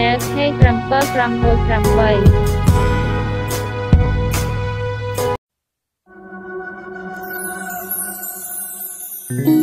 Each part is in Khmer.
Channel 2768嗯。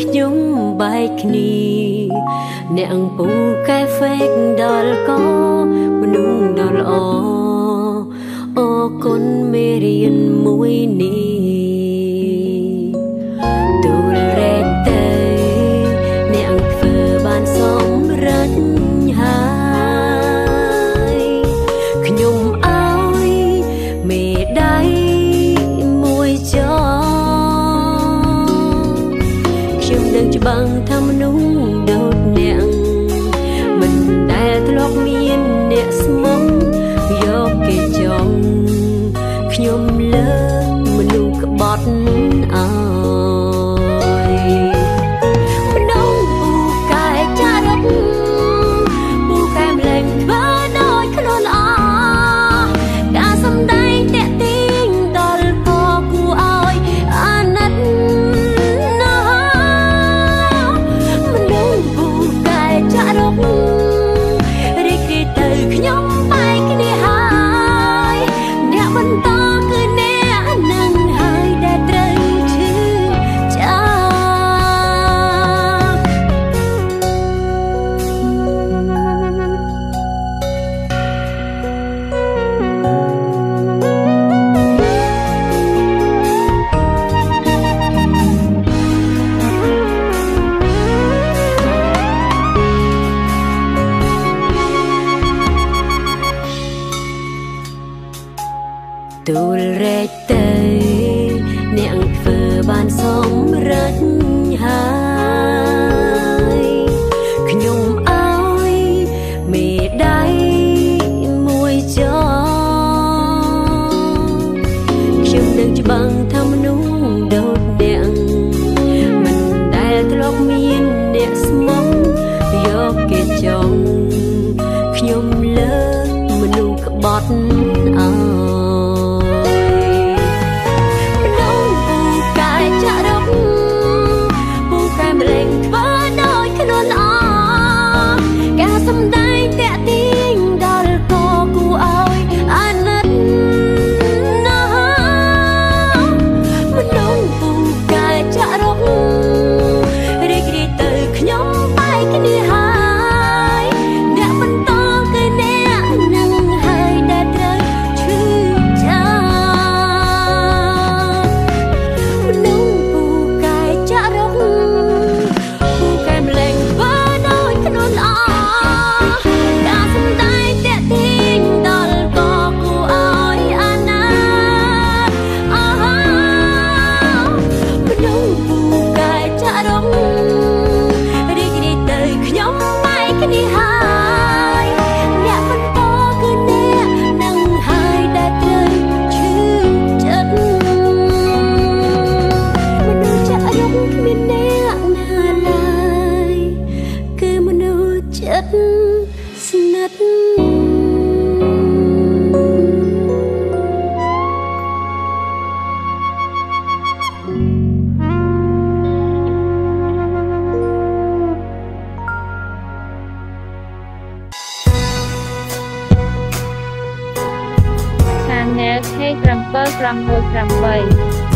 ខ្ញុំបែកគ្នាអ្នកពូកែហ្វេកដល់កមនុស្សដល់ល្អអរគុណមេរៀនមួយនេះ បាំងថាមនុស្សដូចអ្នកមិនដែលធ្លាប់មានអ្នកស្មងយកគេចំខ្ញុំលើ ទួលរែកទៅ អ្នកធ្វើបានសម្រេចហើយខ្ញុំអើយមេដៃមួយចោខ្ញុំនឹងច្បាំង ចិត្តខាងណែខេ7 6 6 8